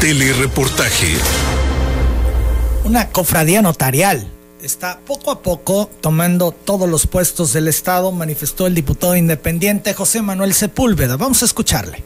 Telereportaje. Una cofradía notarial está poco a poco tomando todos los puestos del Estado, manifestó el diputado independiente José Manuel Sepúlveda. Vamos a escucharle.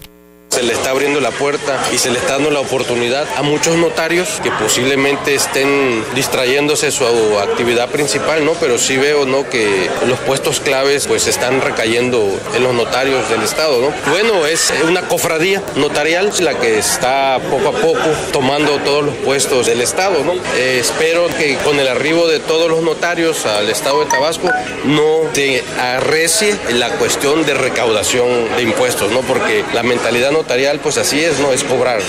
Le está abriendo la puerta y se le está dando la oportunidad a muchos notarios que posiblemente estén distrayéndose de su actividad principal, ¿no? Pero sí veo, ¿no? Que los puestos claves pues están recayendo en los notarios del Estado, ¿no? Bueno, es una cofradía notarial la que está poco a poco tomando todos los puestos del Estado, ¿no? Eh, espero que con el arribo de todos los notarios al Estado de Tabasco no se arrecie la cuestión de recaudación de impuestos, ¿no? Porque la mentalidad no notarial, pues así es, ¿no? Es cobrar.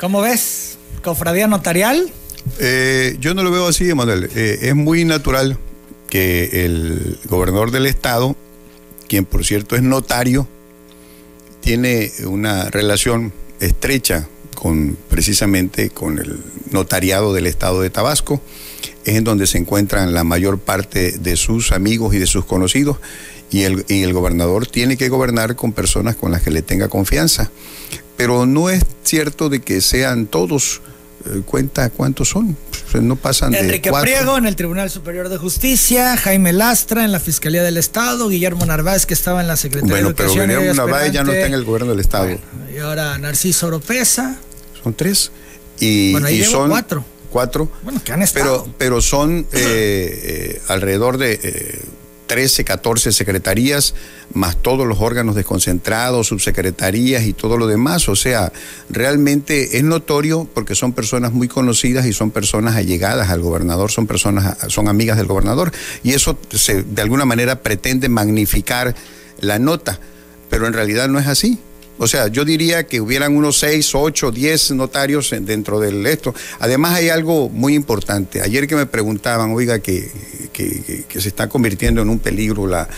¿Cómo ves? ¿Cofradía notarial? Eh, yo no lo veo así, Emanuel. Eh, es muy natural que el gobernador del estado, quien por cierto es notario, tiene una relación estrecha con precisamente con el notariado del estado de Tabasco, es en donde se encuentran la mayor parte de sus amigos y de sus conocidos y el, y el gobernador tiene que gobernar con personas con las que le tenga confianza. Pero no es cierto de que sean todos. Eh, cuenta cuántos son. no pasan Enrique de Priego en el Tribunal Superior de Justicia, Jaime Lastra en la Fiscalía del Estado, Guillermo Narváez que estaba en la Secretaría de Educación. Bueno, pero Guillermo Narváez ya no está en el gobierno del Estado. y ahora Narciso Oropesa. Son tres. Y, bueno, ahí y son cuatro. Cuatro. Bueno, que han estado. Pero, pero son eh, eh, alrededor de 13, 14 secretarías, más todos los órganos desconcentrados, subsecretarías y todo lo demás. O sea, realmente es notorio porque son personas muy conocidas y son personas allegadas al gobernador, son personas, son amigas del gobernador. Y eso se, de alguna manera pretende magnificar la nota, pero en realidad no es así. O sea, yo diría que hubieran unos seis, ocho, diez notarios dentro del esto. Además hay algo muy importante. Ayer que me preguntaban, oiga, que, que, se está convirtiendo en un peligro la,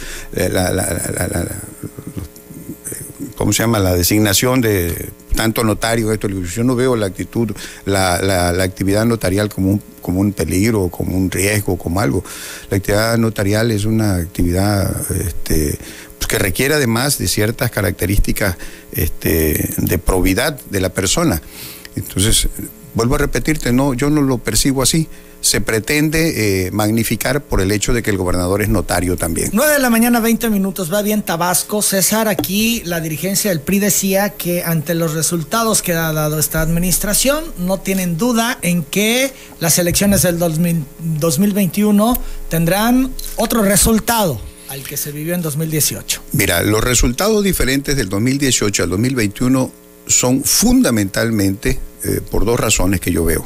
¿cómo se llama? La designación de tanto notario, esto, yo no veo la actitud, la, la, actividad notarial como un, como un peligro, como un riesgo, como algo. La actividad notarial es una actividad este, que requiere además de ciertas características este, de probidad de la persona. Entonces, vuelvo a repetirte, no, yo no lo percibo así. Se pretende eh, magnificar por el hecho de que el gobernador es notario también. 9 de la mañana, 20 minutos, va bien Tabasco. César, aquí la dirigencia del PRI decía que ante los resultados que ha dado esta administración, no tienen duda en que las elecciones del 2021 tendrán otro resultado al que se vivió en 2018? Mira, los resultados diferentes del 2018 al 2021 son fundamentalmente eh, por dos razones que yo veo.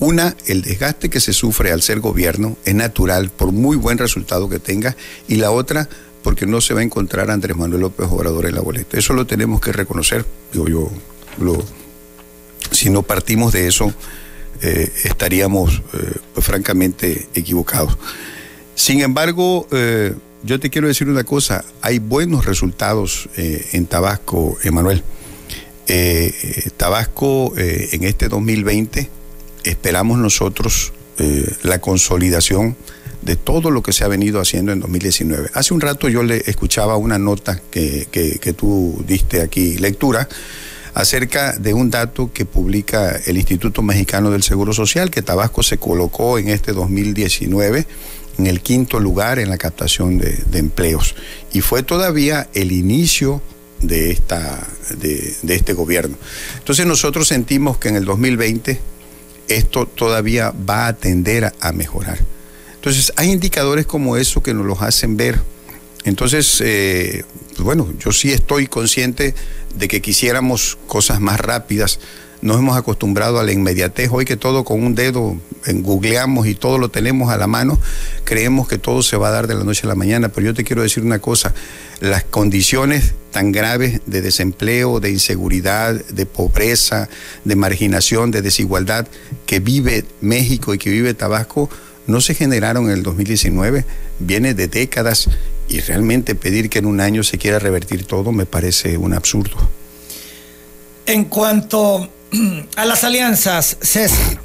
Una, el desgaste que se sufre al ser gobierno es natural por muy buen resultado que tenga. Y la otra, porque no se va a encontrar Andrés Manuel López Obrador en la boleta. Eso lo tenemos que reconocer. Yo, lo, si no partimos de eso, eh, estaríamos eh, francamente equivocados. Sin embargo, yo te quiero decir una cosa, hay buenos resultados eh, en Tabasco, Emanuel. Eh, eh, Tabasco en este 2020 esperamos nosotros la consolidación de todo lo que se ha venido haciendo en 2019. Hace un rato yo le escuchaba una nota que, que tú diste aquí, lectura, acerca de un dato que publica el Instituto Mexicano del Seguro Social, que Tabasco se colocó en este 2019 en el quinto lugar en la captación de, empleos. Y fue todavía el inicio de, esta, de, este gobierno. Entonces nosotros sentimos que en el 2020 esto todavía va a tender a, mejorar. Entonces hay indicadores como eso que nos los hacen ver. Entonces, eh, pues bueno, yo sí estoy consciente de que quisiéramos cosas más rápidas, nos hemos acostumbrado a la inmediatez. Hoy que todo con un dedo en googleamos y todo lo tenemos a la mano, creemos que todo se va a dar de la noche a la mañana. Pero yo te quiero decir una cosa, las condiciones tan graves de desempleo, de inseguridad, de pobreza, de marginación, de desigualdad que vive México y que vive Tabasco, no se generaron en el 2019, viene de décadas y realmente pedir que en un año se quiera revertir todo me parece un absurdo. En cuanto a las alianzas, César,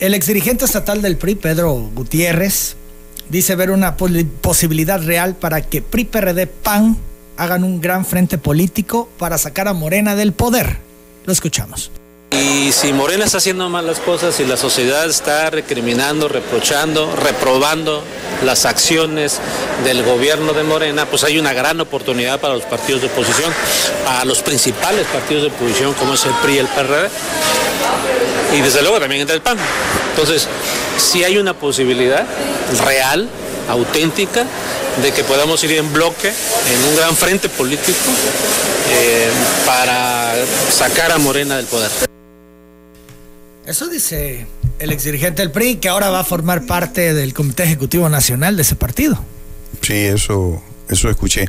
el exdirigente estatal del PRI, Pedro Gutiérrez, dice ver una posibilidad real para que PRI, PRD, PAN hagan un gran frente político para sacar a Morena del poder. Lo escuchamos. Y si Morena está haciendo malas cosas y la sociedad está recriminando, reprochando, reprobando las acciones del gobierno de Morena, pues hay una gran oportunidad para los partidos de oposición, a los principales partidos de oposición como es el PRI y el PRD. Y desde luego también entra el PAN. Entonces, si hay una posibilidad real, auténtica, de que podamos ir en bloque, en un gran frente político, eh, para sacar a Morena del poder. Eso dice el exdirigente del PRI, que ahora va a formar parte del Comité Ejecutivo Nacional de ese partido. Sí, eso, eso escuché.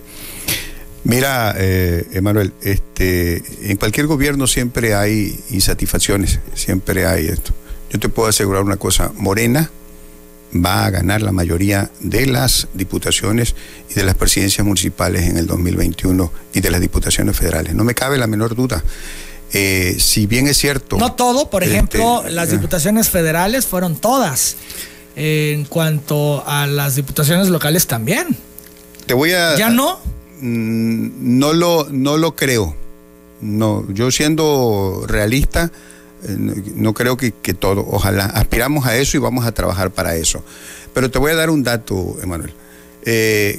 Mira, eh, Emanuel, este, en cualquier gobierno siempre hay insatisfacciones, siempre hay esto. Yo te puedo asegurar una cosa, Morena va a ganar la mayoría de las diputaciones y de las presidencias municipales en el 2021 y de las diputaciones federales. No me cabe la menor duda. Eh, si bien es cierto. No todo, por este, ejemplo, las eh, diputaciones federales fueron todas. en cuanto a las diputaciones locales también. Te voy a. ¿Ya no? Mm, no lo, no lo creo. No, yo siendo realista, eh, no creo que, que, todo. Ojalá aspiramos a eso y vamos a trabajar para eso. Pero te voy a dar un dato, Emanuel.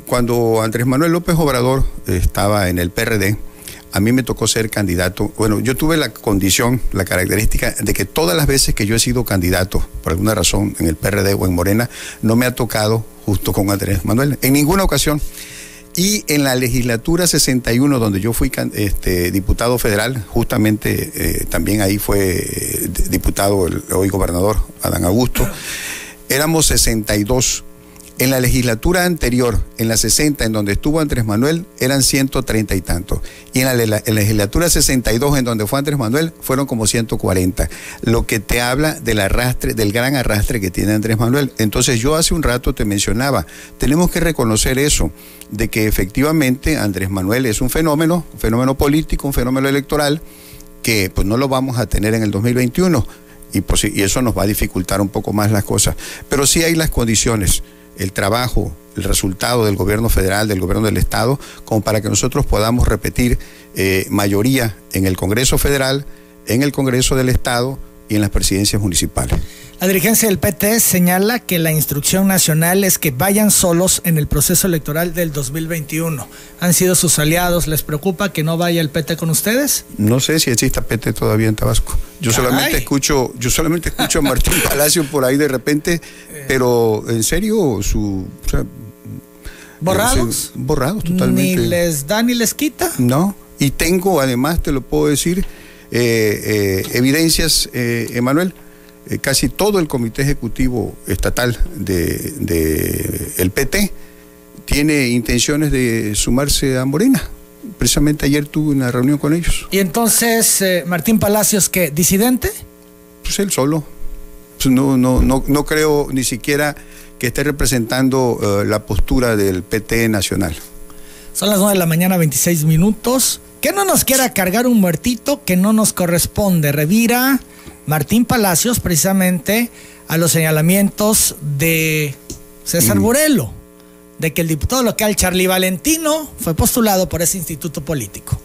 cuando Andrés Manuel López Obrador estaba en el PRD, a mí me tocó ser candidato. Bueno, yo tuve la condición, la característica de que todas las veces que yo he sido candidato, por alguna razón, en el PRD o en Morena, no me ha tocado justo con Andrés Manuel. En ninguna ocasión. Y en la legislatura 61, donde yo fui este, diputado federal, justamente eh, también ahí fue eh, diputado el hoy gobernador Adán Augusto, éramos 62 en la legislatura anterior, en la 60, en donde estuvo Andrés Manuel, eran 130 y tantos. Y en la, legislatura 62, en donde fue Andrés Manuel, fueron como 140. Lo que te habla del arrastre, del gran arrastre que tiene Andrés Manuel. Entonces yo hace un rato te mencionaba, tenemos que reconocer eso, de que efectivamente Andrés Manuel es un fenómeno, un fenómeno político, un fenómeno electoral, que pues no lo vamos a tener en el 2021. Y, pues, y eso nos va a dificultar un poco más las cosas. Pero sí hay las condiciones el trabajo, el resultado del gobierno federal, del gobierno del Estado, como para que nosotros podamos repetir eh, mayoría en el Congreso Federal, en el Congreso del Estado y en las presidencias municipales. La dirigencia del PT señala que la instrucción nacional es que vayan solos en el proceso electoral del 2021. ¿Han sido sus aliados? ¿Les preocupa que no vaya el PT con ustedes? No sé si exista PT todavía en Tabasco. Yo solamente escucho, yo solamente escucho a Martín Palacio por ahí de repente, pero en serio su ¿Borrados? borrados totalmente. ¿Ni les da ni les quita? No. Y tengo, además, te lo puedo decir, eh, eh, evidencias, eh, Emanuel, casi todo el comité ejecutivo estatal de, el PT tiene intenciones de sumarse a Morena. Precisamente ayer tuve una reunión con ellos. ¿Y entonces Martín Palacios, qué, disidente? Pues él solo. Pues no, no, no, no creo ni siquiera que esté representando la postura del PT nacional. Son las 9 de la mañana, 26 minutos. Que no nos quiera cargar un muertito que no nos corresponde. Revira Martín Palacios precisamente a los señalamientos de César Burelo, de que el diputado local Charlie Valentino fue postulado por ese instituto político.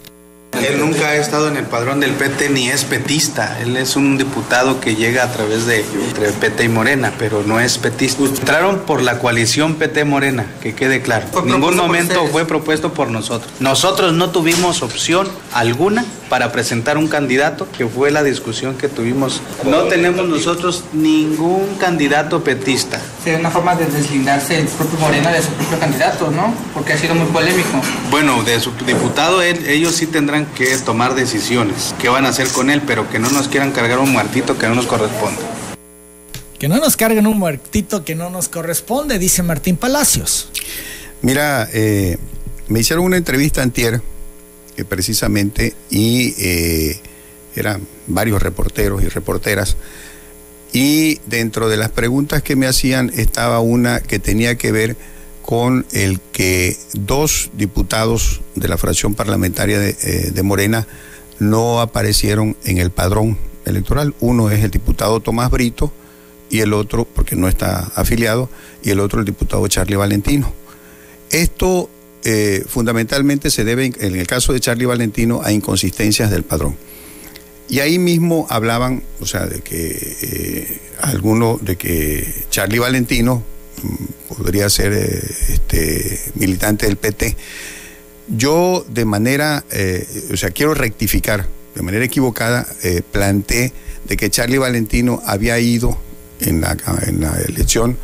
Él nunca ha estado en el padrón del PT ni es petista. Él es un diputado que llega a través de entre PT y Morena, pero no es petista. Entraron por la coalición PT-Morena, que quede claro. En ningún momento fue propuesto por nosotros. Nosotros no tuvimos opción alguna para presentar un candidato, que fue la discusión que tuvimos. No tenemos nosotros ningún candidato petista. Sería una forma de deslindarse el propio Morena de su propio candidato, ¿no? Porque ha sido muy polémico. Bueno, de su diputado ellos sí tendrán que tomar decisiones. ¿Qué van a hacer con él? Pero que no nos quieran cargar un muertito que no nos corresponde. Que no nos carguen un muertito que no nos corresponde, dice Martín Palacios. Mira, eh, me hicieron una entrevista antier precisamente, y eh, eran varios reporteros y reporteras, y dentro de las preguntas que me hacían estaba una que tenía que ver con el que dos diputados de la fracción parlamentaria de, eh, de Morena no aparecieron en el padrón electoral. Uno es el diputado Tomás Brito y el otro, porque no está afiliado, y el otro el diputado Charlie Valentino. Esto eh, fundamentalmente se debe, en el caso de Charlie Valentino, a inconsistencias del padrón. Y ahí mismo hablaban, o sea, de que eh, alguno, de que Charlie Valentino mm, podría ser eh, este, militante del PT. Yo de manera, o sea, quiero rectificar, de manera equivocada, planteé de que Charlie Valentino había ido en la, en la elección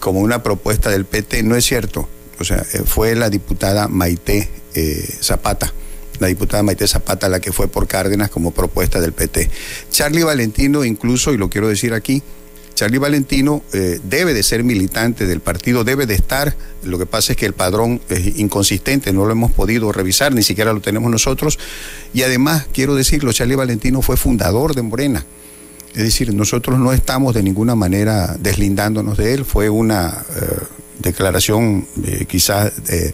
como una propuesta del PT. No es cierto o sea, eh, fue la diputada Maite eh, Zapata la diputada Maite Zapata, la que fue por Cárdenas como propuesta del PT. Charlie Valentino, incluso, y lo quiero decir aquí, Charlie Valentino eh, debe de ser militante del partido, debe de estar. Lo que pasa es que el padrón es inconsistente, no lo hemos podido revisar, ni siquiera lo tenemos nosotros. Y además, quiero decirlo, Charlie Valentino fue fundador de Morena. Es decir, nosotros no estamos de ninguna manera deslindándonos de él, fue una declaración eh, quizás eh,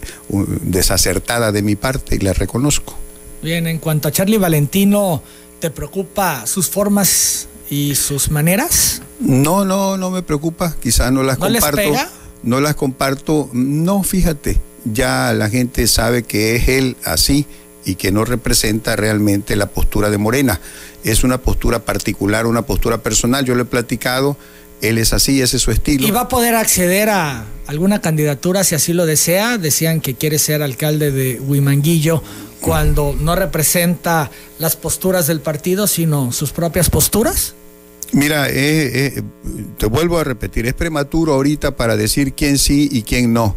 desacertada de mi parte y la reconozco. Bien, en cuanto a Charlie Valentino, ¿te preocupa sus formas y sus maneras? No, no, no me preocupa, quizás no las comparto. No las comparto, no, fíjate, ya la gente sabe que es él así y que no representa realmente la postura de Morena. Es una postura particular, una postura personal. Yo lo he platicado él es así, ese es su estilo. ¿Y va a poder acceder a alguna candidatura si así lo desea? Decían que quiere ser alcalde de Huimanguillo cuando no representa las posturas del partido, sino sus propias posturas. Mira, eh, eh, te vuelvo a repetir, es prematuro ahorita para decir quién sí y quién no.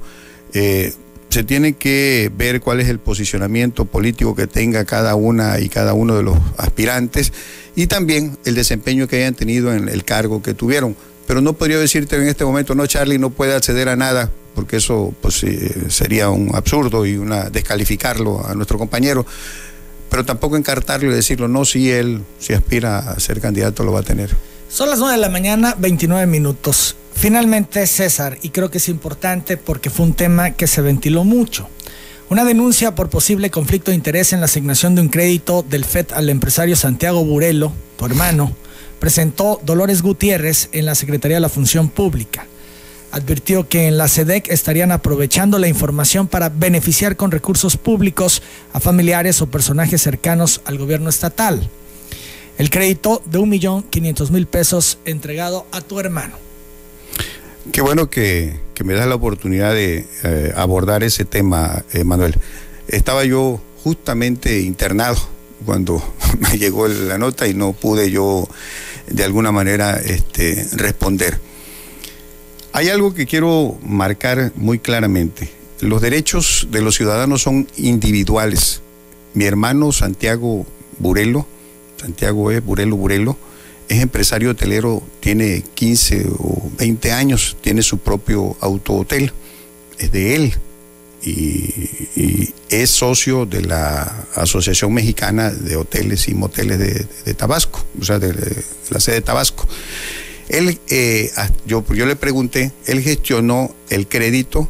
Eh, se tiene que ver cuál es el posicionamiento político que tenga cada una y cada uno de los aspirantes y también el desempeño que hayan tenido en el cargo que tuvieron pero no podría decirte en este momento, no, Charlie no puede acceder a nada, porque eso pues, sería un absurdo y una descalificarlo a nuestro compañero, pero tampoco encartarlo y decirlo, no, si él, si aspira a ser candidato, lo va a tener. Son las 9 de la mañana, 29 minutos. Finalmente, César, y creo que es importante porque fue un tema que se ventiló mucho. Una denuncia por posible conflicto de interés en la asignación de un crédito del FED al empresario Santiago Burelo, tu hermano, presentó Dolores Gutiérrez en la Secretaría de la Función Pública. Advirtió que en la SEDEC estarían aprovechando la información para beneficiar con recursos públicos a familiares o personajes cercanos al gobierno estatal. El crédito de un millón quinientos mil pesos entregado a tu hermano. Qué bueno que, me das la oportunidad de eh, abordar ese tema, eh, Manuel. Estaba yo justamente internado cuando me llegó la nota y no pude yo de alguna manera este, responder. Hay algo que quiero marcar muy claramente. Los derechos de los ciudadanos son individuales. Mi hermano Santiago Burelo, Santiago es Burelo Burelo, es empresario hotelero, tiene 15 o 20 años, tiene su propio auto hotel, es de él, y, es socio de la Asociación Mexicana de Hoteles y Moteles de, Tabasco, o sea, de, la sede de Tabasco. Él, eh, yo, yo le pregunté, él gestionó el crédito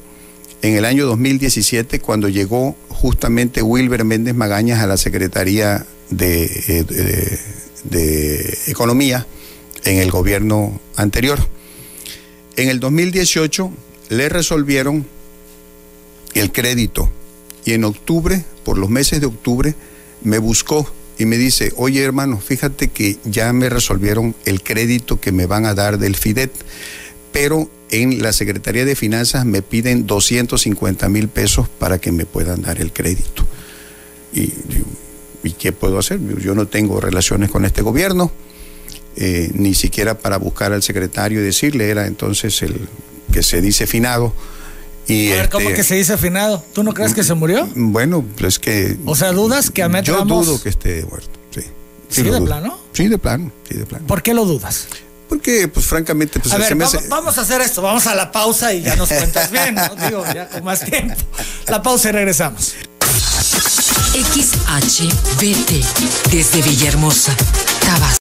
en el año 2017 cuando llegó justamente Wilber Méndez Magañas a la Secretaría de, eh, de Economía en el gobierno anterior. En el 2018 le resolvieron el crédito. Y en octubre, por los meses de octubre, me buscó y me dice, oye hermano, fíjate que ya me resolvieron el crédito que me van a dar del FIDET, pero en la Secretaría de Finanzas me piden 250 mil pesos para que me puedan dar el crédito. Y, ¿y qué puedo hacer? Yo no tengo relaciones con este gobierno, eh, ni siquiera para buscar al secretario y decirle, era entonces el que se dice finado y a ver, ¿cómo este, que se dice afinado? ¿Tú no crees que se murió? Bueno, pues que. O sea, dudas que Ahmed Yo dudo que esté muerto, sí. ¿Sí, de plano? Sí, de plano, sí, de plano. ¿Por qué lo dudas? Porque, pues francamente, pues a ver, vamos a hacer esto, vamos a la pausa y ya nos cuentas bien, ¿no? Digo, ya con más tiempo. La pausa y regresamos. XHBT, desde Villahermosa, Tabasco.